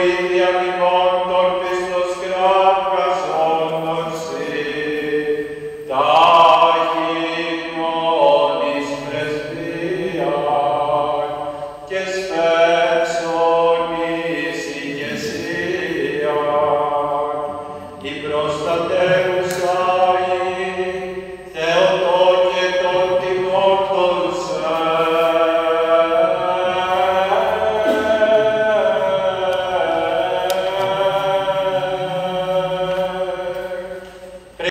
为了你。